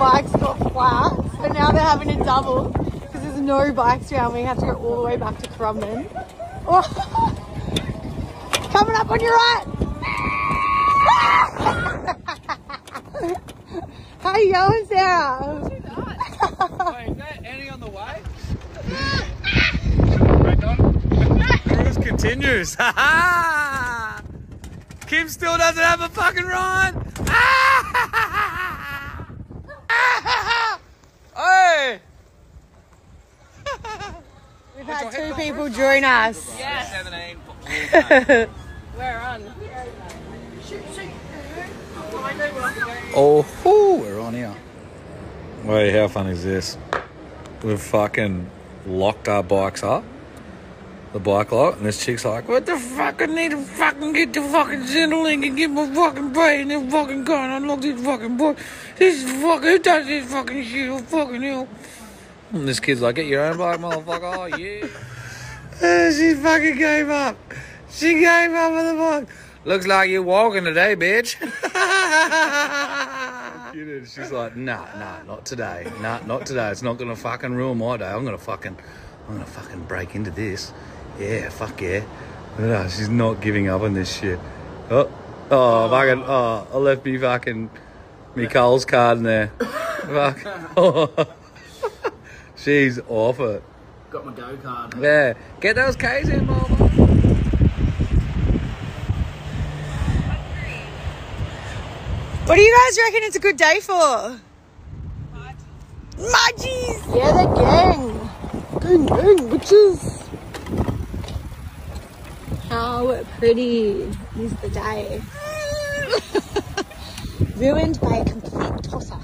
bikes got flat, so now they're having a double because there's no bikes around. We have to go all the way back to Crumman. Oh. Coming up on your right. How you going, Sarah? Wait, is that Annie on the way? Cruise continues. Ha ha! Kim still doesn't have a fucking ride. hey! Ah! We've had two people join us. We're on. Oh, whoo, we're on here. Wait, how fun is this? We've fucking locked our bikes up. The bike lock, and this chick's like, What the fuck? I need to fucking get the fucking Centrelink and get my fucking brain in the fucking car and unlock this fucking boy. This is fucking, who does this fucking shit? Oh, fucking hell. And this kid's like, Get your own bike, motherfucker. Oh, yeah. Uh, she fucking gave up. She gave up on the bike. Looks like you're walking today, bitch. She's like, nah, nah, not today. Nah, not today. It's not gonna fucking ruin my day. I'm gonna fucking, I'm gonna fucking break into this. Yeah, fuck yeah. No, she's not giving up on this shit. Oh, oh, fucking, oh, I left me fucking, me Coles card in there. Fuck. she's off it. Got my go card. Yeah, get those K's in, mama. What do you guys reckon it's a good day for? Mudgies! Yeah, the gang! Gang, gang, bitches! How pretty is the day? Ruined by a complete tosser.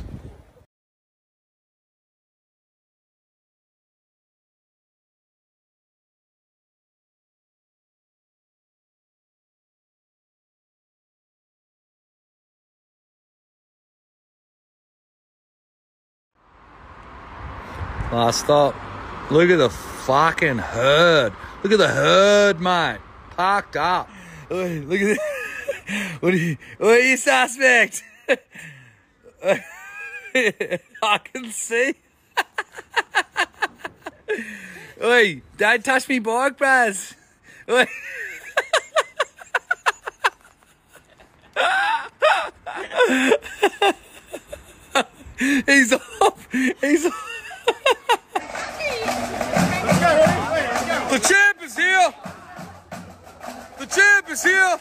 Last stop. Look at the fucking herd. Look at the herd, mate. Parked up. Oi, Look at it. What are you, what are you suspect? I can see. Oi, don't touch me bike, Braz. Oi. He's off. He's off. Here. The champ is here.